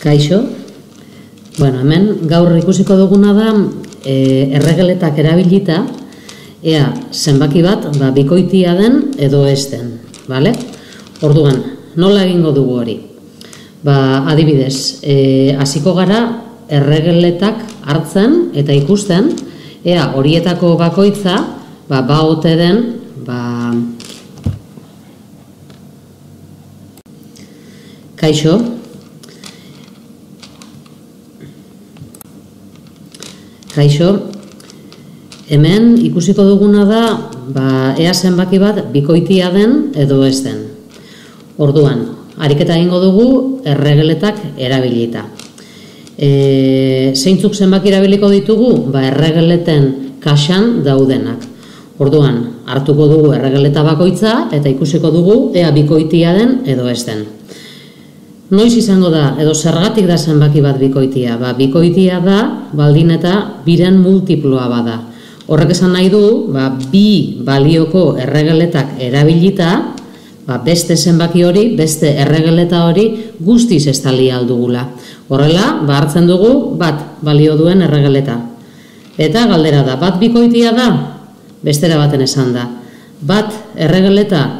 Kaixo. Bueno, hemen gaur ikusiko duguna da e, erregeletak erabilita ea zenbaki bat ba, bikoitia den edo ez den, bale? Orduan, nola egingo dugu hori? Ba, adibidez, e, hasiko gara erregeletak hartzen eta ikusten ea horietako bakoitza ba, ba ote den ba, Kaixo, Kaixo, hemen ikusiko duguna da, ba, ea zenbaki bat bikoitia den edo ez den. Orduan, ariketa egingo dugu erregeletak erabilita. E, zeintzuk zenbaki erabiliko ditugu? Ba, erregeleten kaxan daudenak. Orduan, hartuko dugu erregeleta bakoitza eta ikusiko dugu ea bikoitia den edo ez den. Noiz izango da, edo zergatik da zenbaki bat bikoitia? Ba, bikoitia da, baldin eta biren multiploa bada. Horrek esan nahi du, ba, bi balioko erregeletak erabilita, ba, beste zenbaki hori, beste erregeleta hori guztiz estali aldugula. Horrela, ba, hartzen dugu, bat balio duen erregeleta. Eta galdera da, bat bikoitia da, bestera baten esan da. Bat erregeleta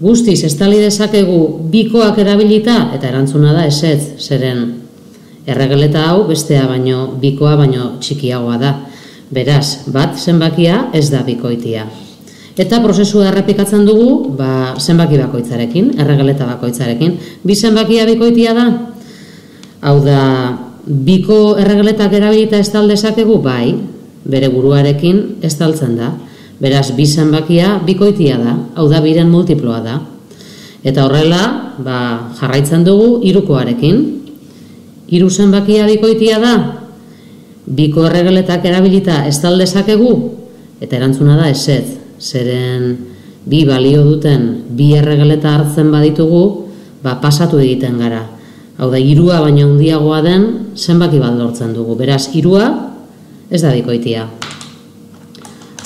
guztiz estali dezakegu bikoak erabilita eta erantzuna da esetz, zeren erregeleta hau bestea baino bikoa baino txikiagoa da. Beraz, bat zenbakia ez da bikoitia. Eta prozesua errepikatzen dugu, ba, zenbaki bakoitzarekin, erregeleta bakoitzarekin. Bi zenbakia bikoitia da? Hau da, biko erregeletak erabilita estaldezakegu, bai, bere buruarekin estaltzen da. Beraz, bi zenbakia bikoitia da, hau da biren multiploa da. Eta horrela, ba, jarraitzen dugu irukoarekin. Hiru zenbakia bikoitia da, biko erregeletak erabilita estaldezakegu, eta erantzuna da eset, zeren bi balio duten bi erregeleta hartzen baditugu, ba, pasatu egiten gara. Hau da, irua baina handiagoa den zenbaki bat lortzen dugu. Beraz, irua ez da bikoitia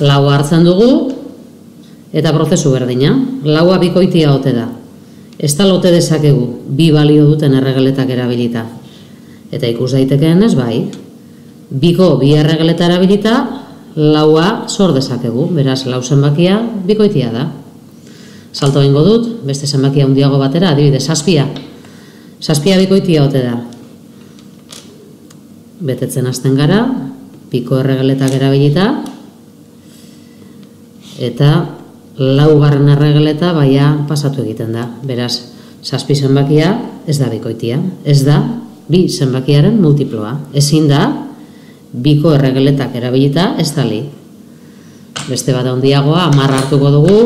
lau hartzen dugu eta prozesu berdina. Laua bikoitia ote da. Ez da lote dezakegu bi balio duten erregeletak erabilita. Eta ikus daitekeen ez bai. Biko bi erregeleta erabilita laua sor dezakegu. Beraz, lau zenbakia bikoitia da. Salto egingo dut, beste zenbakia handiago batera, adibidez, saspia. Saspia bikoitia ote da. Betetzen hasten gara, biko erregeletak erabilita, eta laugarren erregeleta baia pasatu egiten da. Beraz, zazpi zenbakia ez da bikoitia, ez da bi zenbakiaren multiploa. Ezin da, biko erregeletak erabilita ez li. Beste bat handiagoa, amarra hartuko dugu,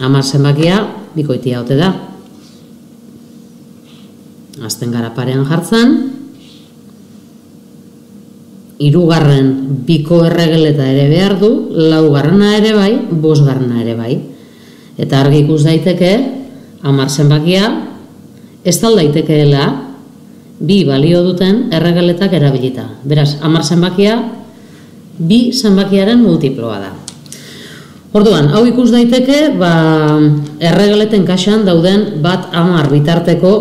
amar zenbakia bikoitia ote da. Azten gara parean jartzen, irugarren biko erregeleta ere behar du, laugarrena ere bai, bosgarrena ere bai. Eta argi ikus daiteke, amar zenbakia, ez tal daitekeela, bi balio duten erregeletak erabilita. Beraz, amar zenbakia, bi zenbakiaren multiploa da. Orduan, hau ikus daiteke, ba, erregeleten kaxan dauden bat amar bitarteko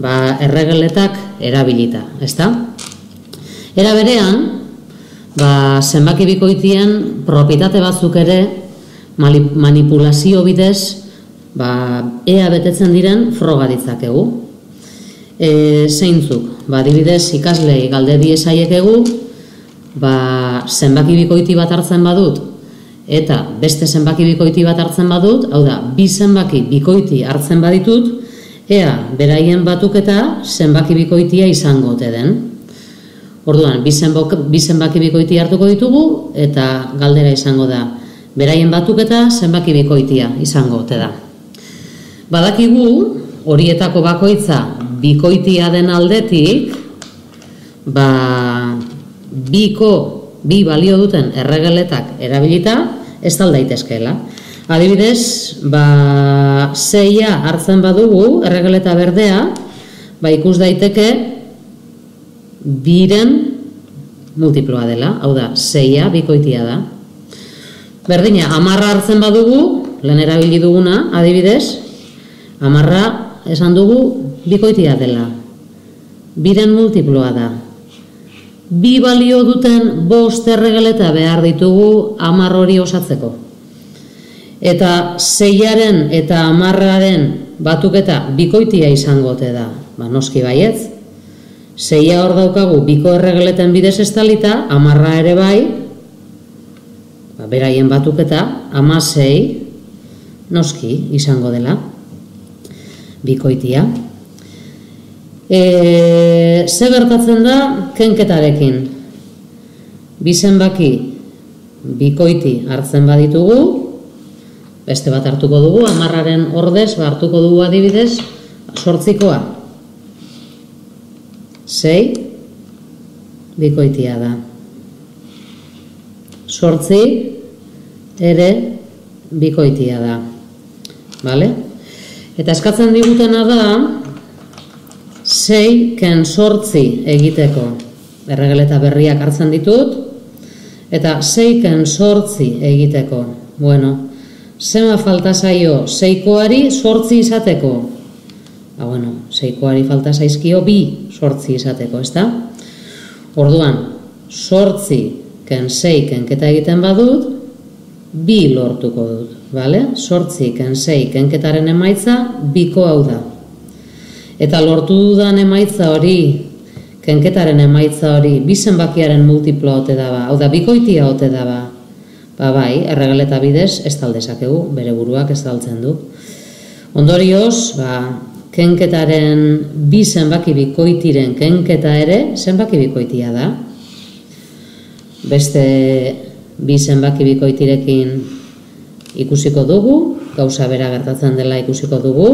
ba, erregeletak erabilita, ezta? Era berean, ba, zenbaki bikoitien propietate batzuk ere manipulazio bidez ba, ea betetzen diren froga ditzakegu. E, zeintzuk, ba, dibidez ikaslei galde diezaiek egu, ba, zenbaki bikoiti bat hartzen badut, eta beste zenbaki bikoiti bat hartzen badut, hau da, bi zenbaki bikoiti hartzen baditut, ea, beraien batuk eta zenbaki bikoitia izango den. Orduan, bi zenbaki bikoiti hartuko ditugu eta galdera izango da. Beraien batuk eta zenbaki bikoitia izango ote da. Badakigu horietako bakoitza bikoitia den aldetik, ba, biko, bi balio duten erregeletak erabilita, ez tal daitezkeela. Adibidez, ba, zeia hartzen badugu erregeleta berdea, ba, ikus daiteke biren multiploa dela, hau da, seia bikoitia da. Berdina, amarra hartzen badugu, lehen erabili duguna, adibidez, amarra esan dugu bikoitia dela. biren multiploa da. Bi balio duten bost erregeleta behar ditugu amar hori osatzeko. Eta zeiaren eta amarraren batuketa bikoitia izango te da, ba, noski baietz. Zeia hor daukagu biko erregeleten bidez estalita, amarra ere bai, ba, beraien batuketa, ama zei, noski izango dela, bikoitia. E, ze gertatzen da kenketarekin? Bizen baki bikoiti hartzen baditugu, beste bat hartuko dugu, amarraren ordez, ba hartuko dugu adibidez, sortzikoa. Sei, bikoitia da. Sortzi, ere, bikoitia da. Vale? Eta eskatzen digutena da, sei ken sortzi egiteko erregeleta berriak hartzen ditut eta sei ken sortzi egiteko bueno, zema falta zaio seikoari sortzi izateko ba bueno, seikoari falta zaizkio bi sortzi izateko, ez da? orduan, sortzi ken sei kenketa egiten badut bi lortuko dut vale? sortzi ken sei kenketaren emaitza biko hau da Eta lortu dudan emaitza hori, kenketaren emaitza hori, bi zenbakiaren multiplo ote daba, hau da, bikoitia ote daba, ba bai, erregaleta bidez, ez taldezakegu, bere buruak ez taltzen du. Ondorioz, ba, kenketaren bi zenbaki bikoitiren kenketa ere, zenbaki bikoitia da. Beste bi zenbaki bikoitirekin ikusiko dugu, gauza bera gertatzen dela ikusiko dugu,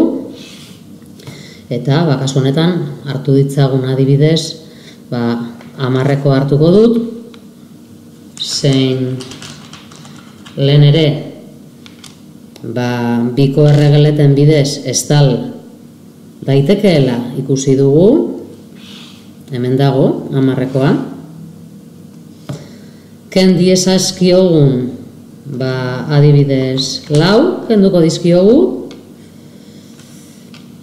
eta ba, kasu honetan hartu ditzagun adibidez ba, amarreko hartuko dut zein lehen ere ba, biko erregeleten bidez estal daitekeela ikusi dugu hemen dago amarrekoa ken diesazkiogun ba, adibidez lau kenduko dizkiogu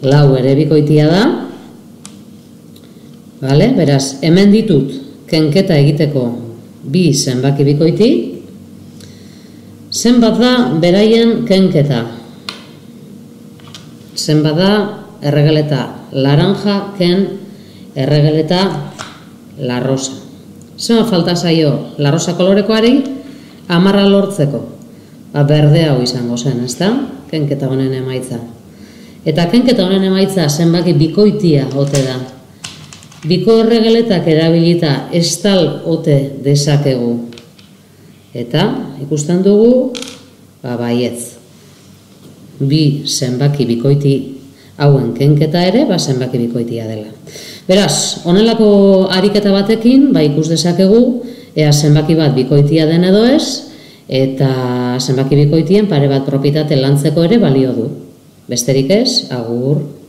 lau ere bikoitia da. Vale? Beraz, hemen ditut kenketa egiteko bi zenbaki bikoiti. Zenbat da beraien kenketa? Zenbat da erregeleta laranja ken erregeleta larrosa. Zenbat falta zaio larrosa kolorekoari amarra lortzeko. Ba, berde hau izango zen, ezta? Kenketa honen emaitza. Eta kenketa honen emaitza zenbaki bikoitia ote da. Biko erregeletak erabilita estal ote dezakegu. Eta ikusten dugu, ba baietz. Bi zenbaki bikoiti hauen kenketa ere, ba zenbaki bikoitia dela. Beraz, honelako ariketa batekin, ba ikus dezakegu, ea zenbaki bat bikoitia den edo ez, eta zenbaki bikoitien pare bat propietate lantzeko ere balio du. Besterik ez, agur.